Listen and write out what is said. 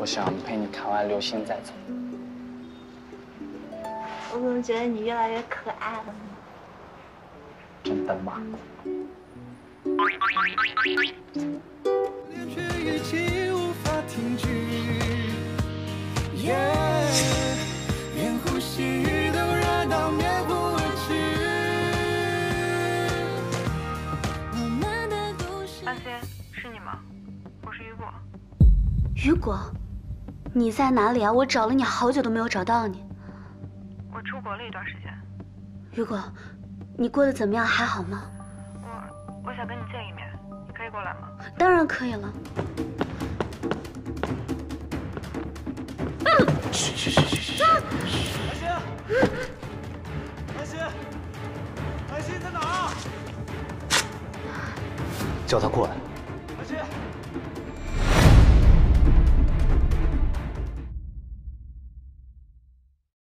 我想陪你看完流星再走。我怎么觉得你越来越可爱了呢？真的吗？安心，是你吗？我是雨果。雨果，你在哪里啊？我找了你好久都没有找到你。我出国了一段时间。雨果，你过得怎么样？还好吗？我我想跟你见一面，你可以过来吗？当然可以了。去去去去去！安心，安心，安心在哪？叫他过来。